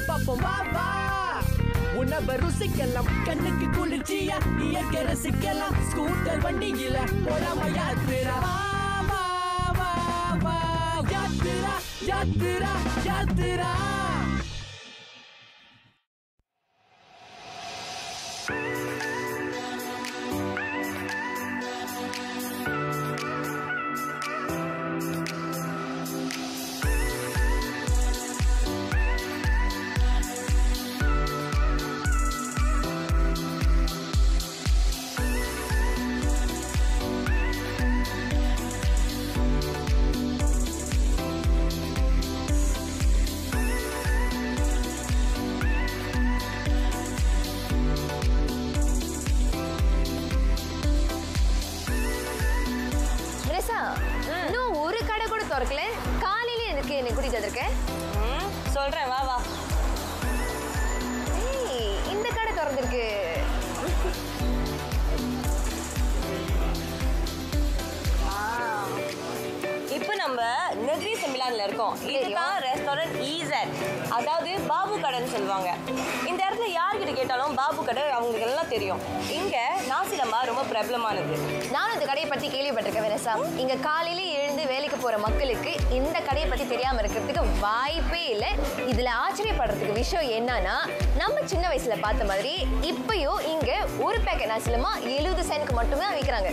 உரல்ல பார்ப்போம். வா வா. உணவை ருசிக்கலாம். கண்ணுக்கு குளிர்ச்சியா இயற்கை ரசிக்கலாம். ஸ்கூட்டர் வண்டியில போலாம யாத்திரா? யாத்திரா யாத்திரா யாத்திரா. வந்திருக்க ம், சொல்றேன் வா வா. இந்த கடை திறந்திருக்கு. இப்போ நம்ம செமிலான்ல இருக்கோம். இதுதான் ரெஸ்டாரண்ட் ஈசட் அதாவது பாபு கடைன்னு சொல்லுவாங்க. இந்த இடத்துல யார்கிட்ட கேட்டாலும் பாபு கடை அவங்களுக்கு எல்லாம் தெரியும். இங்க நாசிலமா ரொம்ப பிரபலமானது. நானும் இந்த கடையை பத்தி கேள்விப்பட்டிருக்கேன் வெரசா இங்க காலையில எழுந்து வேலைக்கு போற மக்களுக்கு இந்த கடையை பத்தி தெரியாம இருக்கிறதுக்கு வாய்ப்பே இல்லை. இதுல ஆச்சரியப்படுறதுக்கு விஷயம் என்னன்னா நம்ம சின்ன வயசுல பார்த்த மாதிரி இப்பயும் இங்க ஒரு பேக்கெட் நாசிலமா எழுபது சென்ட்க்கு மட்டுமே விற்கிறாங்க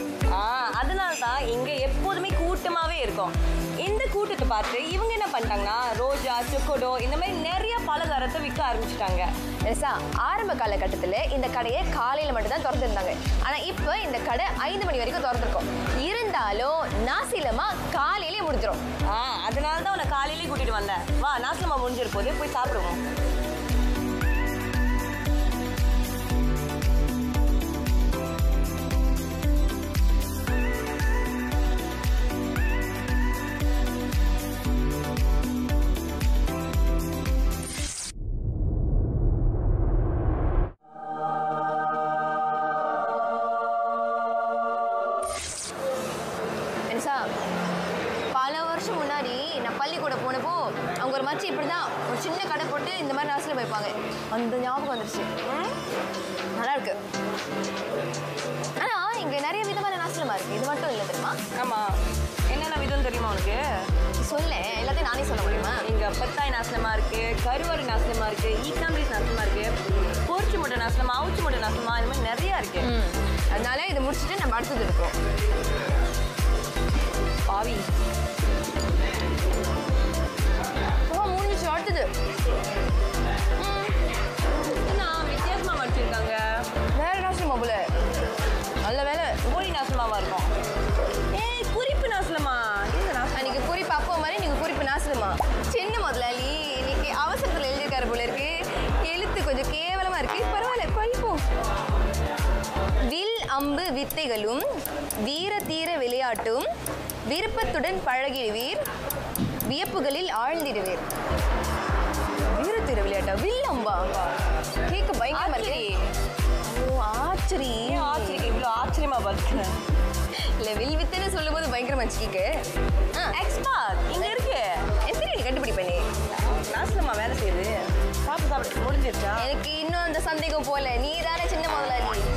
அதனால தான் இங்க எப்போதுமே கூட்டமாவே இருக்கும். கூட்டத்தை பார்த்து இவங்க என்ன பண்ணிட்டாங்கன்னா ரோஜா சொக்கோடோ இந்த மாதிரி நிறைய பலகாரத்தை விற்க ஆரம்பிச்சிட்டாங்க. எஸ்ஸா ஆரம்ப காலகட்டத்தில் இந்த கடையை காலையில் மட்டும்தான் திறந்துருந்தாங்க. ஆனால் இப்போ இந்த கடை ஐந்து மணி வரைக்கும் திறந்துருக்கோம். இருந்தாலும் நாசிலமா காலையிலே முடிஞ்சிடும் ஆ அதனால தான் உன்னை காலையிலேயே கூட்டிகிட்டு வந்தேன். வா நாசிலமா முடிஞ்சிருப்போதே போய் சாப்பிடுவோம். மச்சி இப்படி தான் ஒரு சின்ன கடை போட்டு இந்த மாதிரி நாசில் வைப்பாங்க அந்த ஞாபகம் வந்துருச்சு. நல்லா இருக்கு. ஆனா இங்க நிறைய விதமான நாசிலமா இருக்கு. இது மட்டும் இல்லை தெரியுமா? ஆமா. என்னென்ன விதம் தெரியுமா உனக்கு? சொல்ல. எல்லாத்தையும் நானே சொல்ல முடியுமா? இங்க பத்தாய் நாசனமா இருக்கு கருவாடு நாசனமா இருக்கு ஈக்காம்பீஸ் நாசனமா இருக்கு போர்ச்சி முட்டை நாசனமா அவுச்சி முட்டை நாசனமா இந்த மாதிரி நிறைய இருக்கு. ம். அதனால இதை முடிச்சுட்டு நம்ம அடுத்தது இருக்கோம் பாவி. அம்பு வித்தைகளும் வீர தீர விளையாட்டும் விருப்பத்துடன் பழகிடுவீர். வியப்புகளில் ஆழ்ந்திடுவீர். வீர தீர விளையாட்டா? வில் அம்பா கேட்க பயங்கரமா இருக்கு. ஆச்சரி. ஏன் ஆச்சரியம் இவ்வளோ ஆச்சரியமா பார்த்துக்கிறேன் இல்ல வில் வித்தைன்னு சொல்லும்போது பயங்கரமா வச்சுக்கிக்கு எக்ஸ்பர்ட் இங்க இருக்கு. எப்படி நீ கண்டுபிடிப்ப நீ நாசனமா வேலை செய்யுது. சாப்பிட்டு சாப்பிட்டு முடிஞ்சிருச்சா? எனக்கு இன்னும் அந்த சந்தேகம் போல. நீ தானே சின்ன முதலாளி.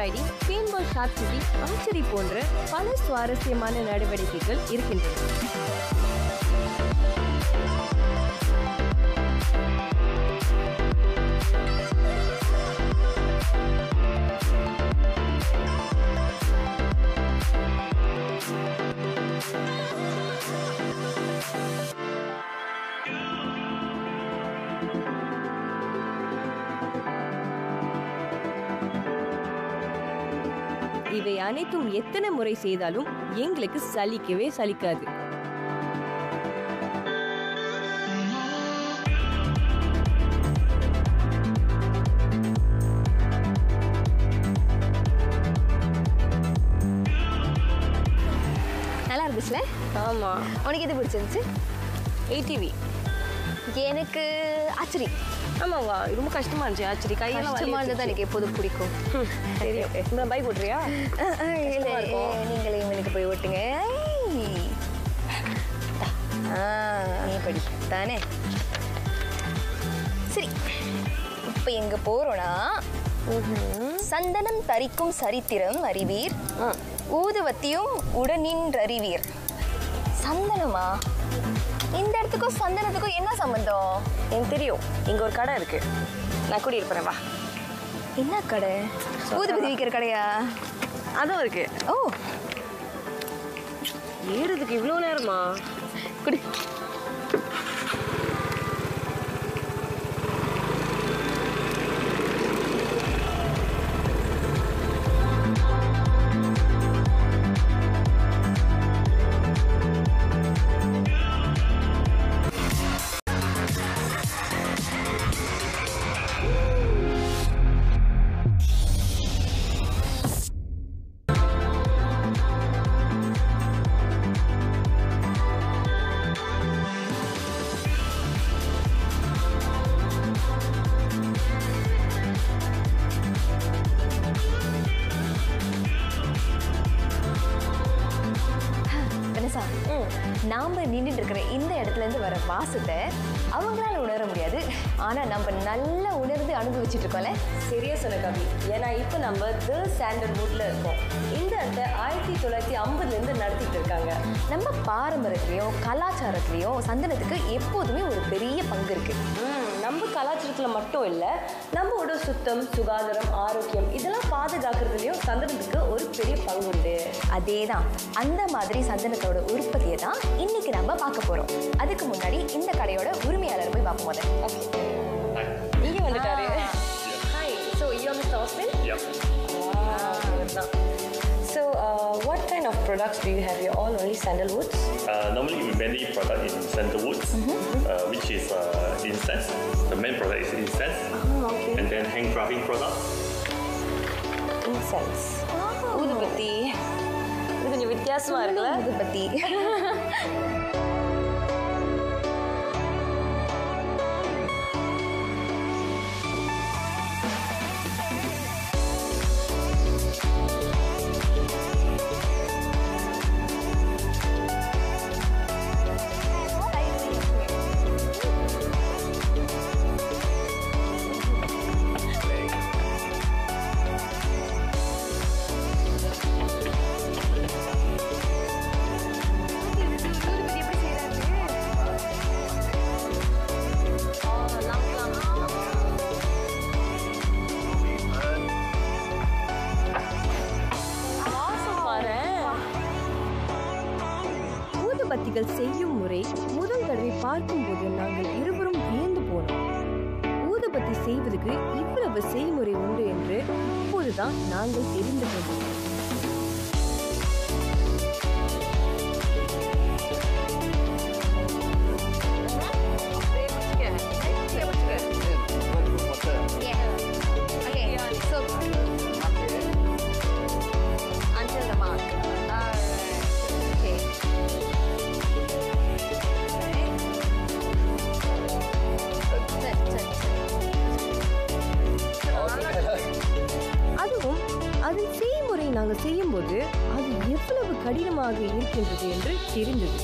riding paintball short shooting archery போன்ற பல சுவாரஸ்யமான நடவடிக்கைகள் இருக்கின்றன. இவை அனைத்தும் எத்தனை முறை செய்தாலும் எங்களுக்கு சலிக்கவே சலிக்காது. நல்லா இருந்துச்சுல? ஆமா. உனக்கு எது பிடிச்சிருந்துச்சு? ஏடிவி எனக்கு ஆச்சரி ஆமாவா? ரொம்ப கஷ்டமா இருந்துச்சு. ஆச்சரி கையெல்லாம் கஷ்டமா இருந்தது எனக்கு எப்போதும் பிடிக்கும். தெரியும் இந்த பைக் ஓட்டுறியா இல்லை. நீங்களே இவனுக்கு போய் ஓட்டுங்க. நீ படி. தானே? சரி. இப்போ எங்க போறோம்னா சந்தனம் தரிக்கும் சரித்திரம் அறிவீர். ஊதுவத்தியும் உடனின்றறிவீர். சந்தனமா? இந்த இடத்துக்கும் சந்தனத்துக்கும் என்ன சம்பந்தம்? எனக்கு தெரியும். இங்க ஒரு கடை இருக்கு. நான் கூடி இருப்பேன் வா. என்ன கடை? ஊதுபத்தி விற்கிற கடையா? அதுவும் இருக்கு. ஓ. ஏறுறதுக்கு இவ்வளோ நேரமா? குடி. வாசத்தை அவங்களால உணர முடியாது. ஆனால் நம்ம நல்லா உணர்ந்து அனுபவிச்சுட்டு இருக்கோம்ல? சரியா சொன்ன கவி. ஏன்னா இப்போ நம்ம தி சாண்டல்வுட்ல இருக்கோம். இந்த இடத்த ஆயிரத்தி தொள்ளாயிரத்தி ஐம்பதுலேருந்து நடத்திட்டு இருக்காங்க. நம்ம பாரம்பரியத்திலையும் கலாச்சாரத்திலையும் சந்தனத்துக்கு எப்போதுமே கலாச்சாரத்தில் மட்டும் இல்லை நம்ம உடல் சுத்தம் சுகாதாரம் ஆரோக்கியம் இதெல்லாம் பாதுகாக்கிறதுலையும் சந்தனத்துக்கு ஒரு பெரிய பங்கு உண்டு. அதேதான். அந்த மாதிரி சந்தனத்தோட உற்பத்தியை தான் இன்னைக்கு நம்ம பார்க்க போறோம். அதுக்கு முன்னாடி இந்த கடையோட உரிமையாளர் போய் பார்ப்போம் முதல்ல இங்கே வந்துட்டாரு. Hi so you mister Aspin Yep. தான் So what kind of products do you have you all only sandalwoods Uh, normally we mainly product in sandalwood, uh, which is uh, incense. The main product is incense, okay and then handcrafting products. Incense ஊதுபத்தி இது கொஞ்சம் வித்தியாசமா இருக்குல்ல இது ஊதுபத்திகள் செய்யும் முறை முதல் தடவை பார்க்கும்போது நாங்கள் இருவரும் வியந்து போனோம். ஊதுபத்தி செய்வதற்கு இவ்வளவு செய்முறை உண்டு என்று இப்போதுதான் நாங்கள் தெரிந்து கொண்டோம். நாங்கள் செய்யும்போது அது எவ்வளவு கடினமாக இருக்கின்றது என்று தெரிந்தது.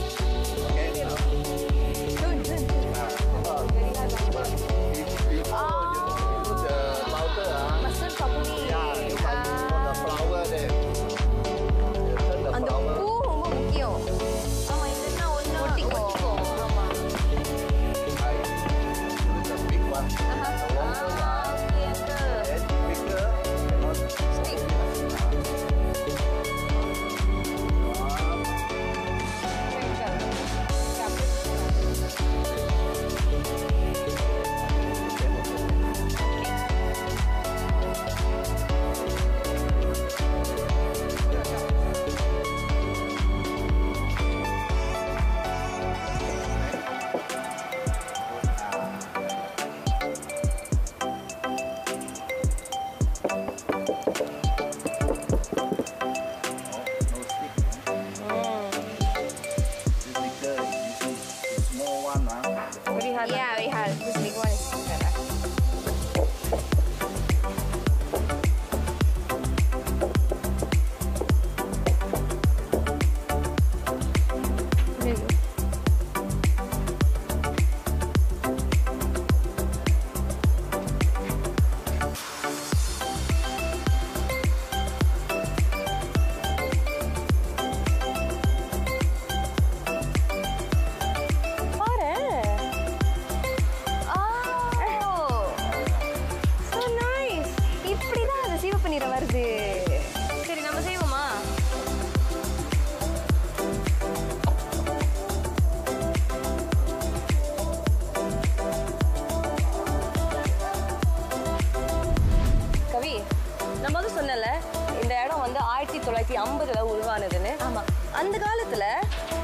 தொள்ளாயிரத்தி ஐம்பதுல உருவானதுன்னு. ஆமா. அந்த காலத்துல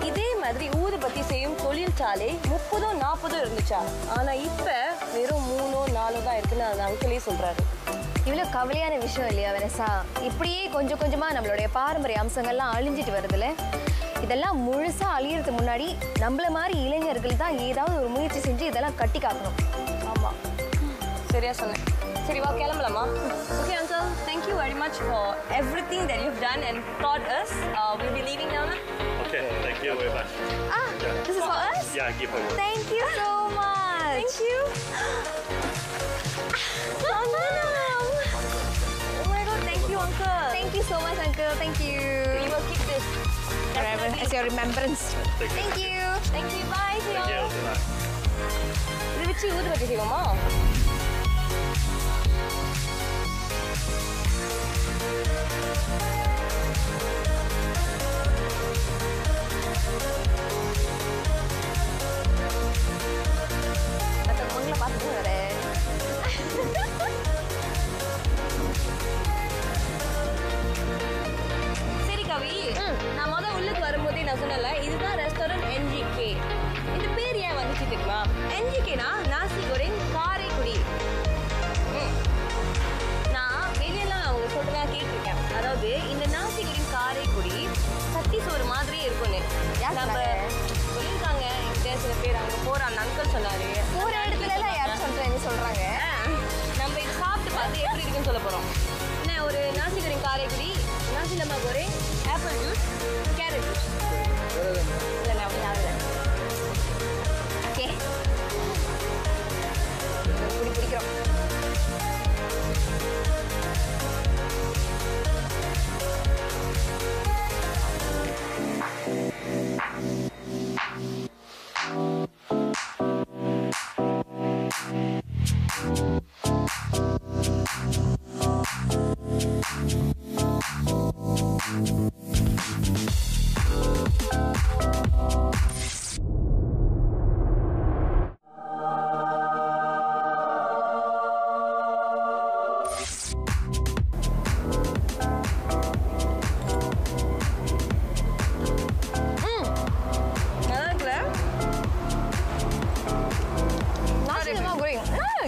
இதே மாதிரி ஊதுபத்தி செய்யும் தொழிற்சாலை முப்பதோ நாற்பதோ இருந்துச்சா? ஆனா இப்ப வெறும் மூணோ நாலோ தான் இருக்குன்னு அந்த அங்கிளே சொல்றாரு. இவ்வளோ கவலையான விஷயம் இல்லையா வெனசா? இப்படியே கொஞ்சம் கொஞ்சமா நம்மளுடைய பாரம்பரிய அம்சங்கள்லாம் அழிஞ்சிட்டு வருதுல்ல இதெல்லாம் முழுசா அழியறதுக்கு முன்னாடி நம்மள மாதிரி இளைஞர்கள் தான் ஏதாவது ஒரு முயற்சி செஞ்சு இதெல்லாம் கட்டி காக்கணும். ஆமா. சரியா சொன்னேன் சரி வா கிளம்பலாமா okay uncle thank you very much for everything that you done and dad us will be leaving now Okay, thank you very much. Ah, this is for us? Yeah, give her. Thank you so much. Thank you. Sandanam. Oh my god, thank you uncle. Thank you so much, uncle. Thank you. We will keep this. Forever as your remembrance. Thank you. Thank you. Thank you. Bye. See Thank you. you. நான் முத உள்ளுக்கு வரும்போதே நான் சொன்னல இதுதான் restaurant NGK இந்த பேர் ஏன் வந்துச்சு தெரியுமா? என்ஜிகேனா நாசி கோரிங் காரைக்குடி. சொல்றதா கேட்டிருக்கேன். அதாவது இந்த நாசி கோரிங் காரைக்குடி சட்டி சோறு மாதிரியே இருக்கும்னு. நம்ம? சொல்லியிருக்காங்க. என்கிட்ட சில பேர் அங்கே போற அந்த அங்கிள் சொன்னாரு ஒரு இடத்துல எல்லாம் யாரும் சொல்றேன்னு சொல்றாங்க. ஆ, நம்ம இது சாப்பிட்டு பார்த்து எப்படி இருக்குன்னு சொல்ல போறோம். என்ன ஒரு nasi goreng Karaikudi nasi lemak goreng apple juice carrot juice இதெல்லாம் அப்படி ஆகல. ஓகே குடி பிடிக்கிறோம்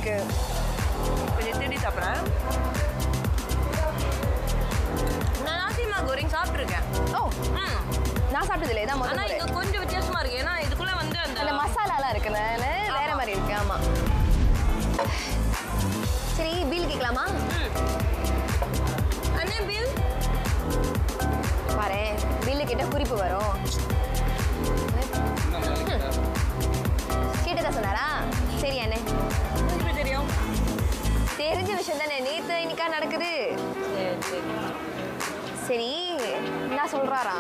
இருக்கு. கொஞ்சம் தேடி சாப்பிட்றேன். நான் நாசிமா கோரிங் சாப்பிட்ருக்கேன் ஓ. ம். நான் சாப்பிட்டதில்லை. இதான் ஆனால் இது கொஞ்சம் வித்தியாசமா இருக்கு. ஏன்னா இதுக்குள்ள வந்து அந்த அந்த மசாலாலாம் இருக்குனால வேற. மாதிரி இருக்கு. ஆமா. சரி பில் கேட்கலாமா? அண்ணே பில். பாரு பில்லு கிட்ட குறிப்பு வரும். கேட்டதா சொன்னாரா? சரி அண்ணே. விஷயம் தானே? நேத்து இன்னைக்கா நடக்குது. சரி என்ன சொல்றாரா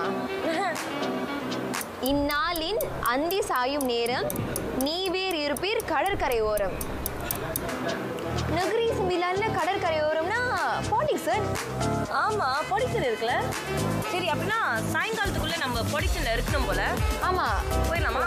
இந்நாளின் அந்தி சாயும் நேரம் நீவேர் இருப்பீர் கடற்கரை ஓரம். நகரி மிலான்ல கடற்கரை ஓரம்னா பாண்டிக்சன் ஆமா பொடிச்சல் இருக்குல்ல? சரி அப்படின்னா சாயங்காலத்துக்குள்ள நம்ம பொடிச்சல்ல இருக்கணும் போல. ஆமா. போயிடலாமா?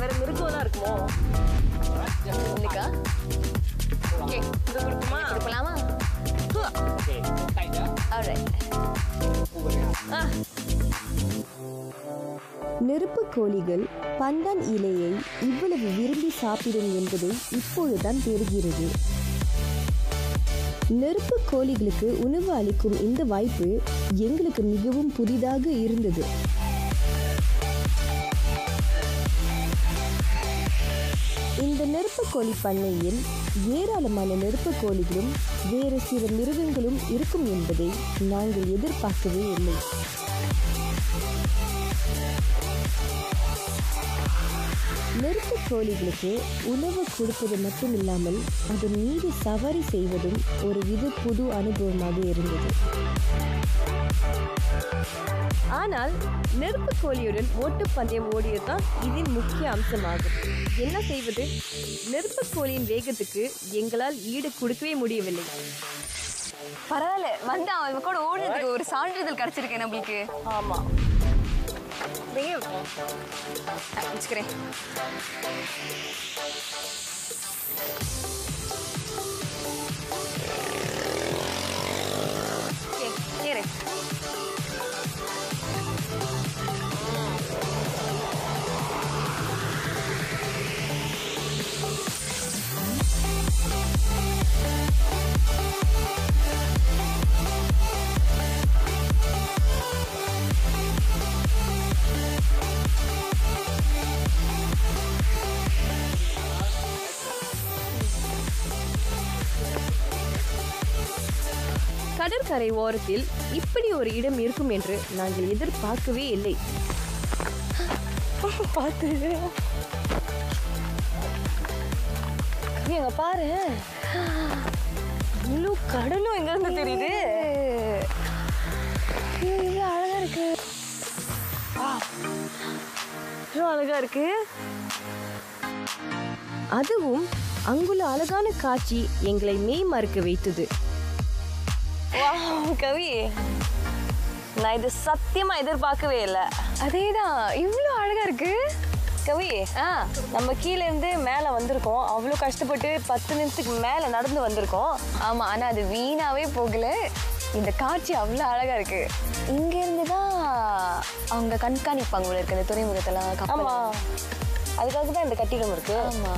வேற வேற மிருகம்லாம் இருக்குமோ? இன்னைக்கா ஓகே இது கொடுக்குமா? கொடுக்கலாமா? Alright. நெருப்பு கோழிகள் பந்தான் இலையை இவ்வளவு விரும்பி சாப்பிடும் என்பதை இப்பொழுதுதான் தெரிகிறது. நெருப்பு கோழிகளுக்கு உணவு அளிக்கும் இந்த வாய்ப்பு எங்களுக்கு மிகவும் புதிதாக இருந்தது. இந்த நெருப்புக்கோழி பண்ணையில் ஏராளமான நெருப்புக்கோழிகளும் வேறு சில மிருகங்களும் இருக்கும் என்பதை நாங்கள் எதிர்பார்க்கவே இல்லை. நெருப்பு கோழிகளுக்கு உணவு கொடுப்பது மட்டும் இல்லாமல் அதன் மீது சவாரி செய்வதும் ஒரு வித புது அனுபவமாக இருந்தது. ஆனால் நெருப்பு கோழியுடன் ஓட்டப்பந்தயம் ஓடியதுதான் இதில் முக்கிய அம்சமாகும். என்ன செய்வது? நெருப்பு கோழியின் வேகத்துக்கு எங்களால் ஈடு கொடுக்கவே முடியவில்லை. பரவாயில்ல வந்து அவன் கூட ஓடுறதுக்கு ஒரு சான்றிதழ் கிடைச்சிருக்கு நம்மளுக்கு. leave. Ah, I'm just kidding. Okay, here it. கடற்கரை ஓரத்தில் இப்படி ஒரு இடம் இருக்கும் என்று நாங்கள் எதிர்பார்க்கவே இல்லை. பார்த்து எங்க பாரு. முழு கடலும் எங்க இருந்து தெரியுது அழகா இருக்கு. அழகா இருக்கு. அதுவும் அங்குள்ள அழகான காட்சி எங்களை மெய் மறக்க வைத்தது. கவி நான் இது சத்தியமா எதிர்பார்க்கவே இல்லை. அதேதான் இவ்வளோ அழகா இருக்கு. கவி ஆ. நம்ம கீழே இருந்து மேலே வந்திருக்கோம். அவ்வளோ கஷ்டப்பட்டு பத்து நிமிஷத்துக்கு மேலே நடந்து வந்திருக்கோம். ஆமா ஆனா அது வீணாவே போகல. இந்த காட்சி அவ்வளோ அழகா இருக்கு. இங்க இருந்து தான் அவங்க கண்காணிப்பாங்க போல இருக்கு அந்த துறைமுகத்தெல்லாம் கப்பல். ஆமா. அதுக்காக தான் இந்த கட்டிடம் இருக்கு. ஆமா.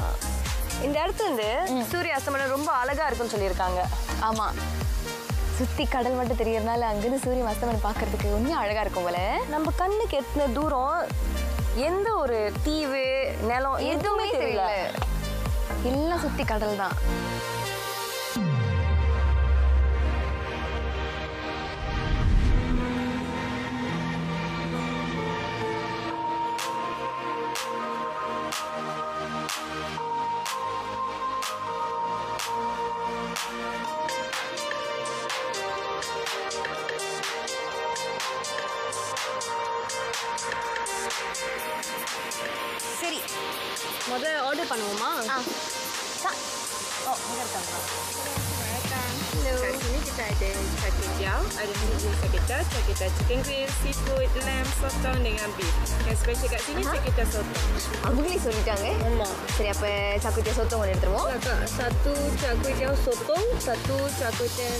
இந்த இடத்துல இருந்து சூரிய அஸ்தமனம் ரொம்ப அழகா இருக்குன்னு சொல்லியிருக்காங்க. ஆமா. சுத்தி கடல் மட்டும் தெரியறதுனால அங்கிருந்து சூரியன் அஸ்தமனம் பார்க்கிறதுக்கு உண்மையா அழகா இருக்கும் போல. நம்ம கண்ணுக்கு எத்தனை தூரம் எந்த ஒரு தீவு நிலம் எதுவுமே தெரியல. எல்லாம் சுத்தி கடல் தான் Ada seafood char kway teow, char kway teow chicken grill, seafood, lamb, sotong dengan beef. Yang special kat sini teow sotong. அவங்களே சொல்லிட்டாங்க ஆமா சரி அப்ப சக்குத்திய சொத்தம் ஒன்று எடுத்துருவோம் Kakak, satu char kway teow sotong, satu char kway teow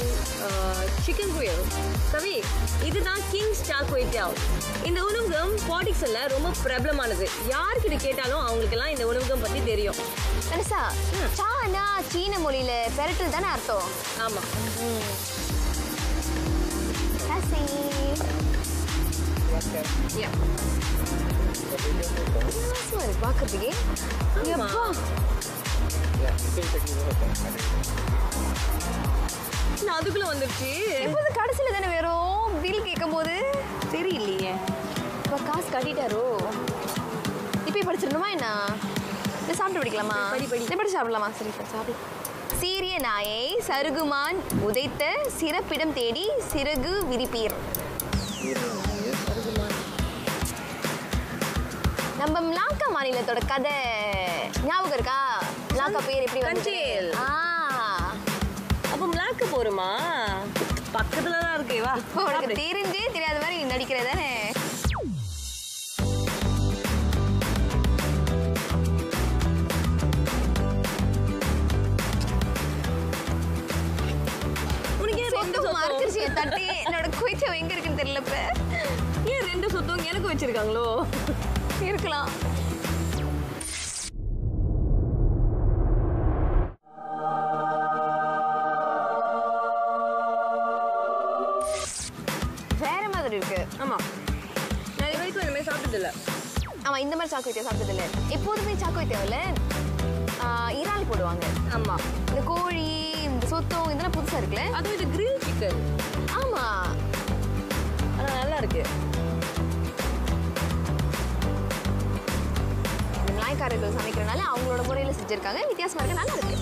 uh, chicken grill. கவி இதுதான் Kings char kway teow. இந்த உணவகம் பாடிக்ஸ்ல ரொம்ப பிரபலமானது யார்கிட்ட கேட்டாலும் அவங்களுக்கெல்லாம் இந்த உணவகம் பத்தி தெரியும் மனசா சானா சீன மொழியில பெரட்டல் தானே அர்த்தம் ஆமா Yeah. வித்தியாசமா இருக்கு பார்க்கறதுக்கே எப்பா நான் அதுக்குள்ள வந்துருச்சு எப்போது கடைசியில் தானே வெறும் பில் கேட்கும் போது தெரியலையே இப்போ காசு கட்டிட்டாரோ இப்போ படிச்சிடணுமா என்ன இதை சாப்பிட்டு படிக்கலாமா படி, படி. படி சாப்பிடலாமா சரி இப்போ சீரிய நாயை சருகுமான் உதைத்த சிறப்பிடம் தேடி சிறகு விரிப்பீர் நம்ம மிளாக்கா மாநிலத்தோட கதை ஞாபகம் இருக்கா? மிளாக்கா பேர் எப்படி? கஞ்சேல். ஆ. அப்ப மிளாக்க போறோமா பக்கத்துல தான் இருக்கு வா. உனக்கு தெரிஞ்சே தெரியாத மாதிரி நீ நடிக்கிற தானே? உனக்கு ஏன் ரெண்டு சொத்து சொத்தம்? மறைச்சிருச்சு என் தட்டி. என்னோட குயிச்சம் எங்க இருக்குன்னு தெரியல இப்ப. ஏன் ரெண்டு சொத்தம் எனக்கு வச்சிருக்காங்களோ? இருக்கலாம் வேற மாதிரி இருக்கு. ஆமா. நான் இது வரைக்கும் இந்த மாதிரி சாப்பிட்டது இல்ல ஆமா இந்த மாதிரி சாக்கு சாப்பிட்டது இல்ல எப்போதுமே சாக்கு வைத்தியம்ல இறால் போடுவாங்க. ஆமா. இந்த கோழி இந்த சொத்தம் இதெல்லாம் புதுசா இருக்குல்ல? அதுவும் இது கிரில் சிக்கன் ஆமா. நல்லா இருக்கு. இந்த சமைக்கிறனால அவங்களோட முறையில் செஞ்சுருக்காங்க. வித்தியாசமாக இருக்கு நல்லா இருக்கு.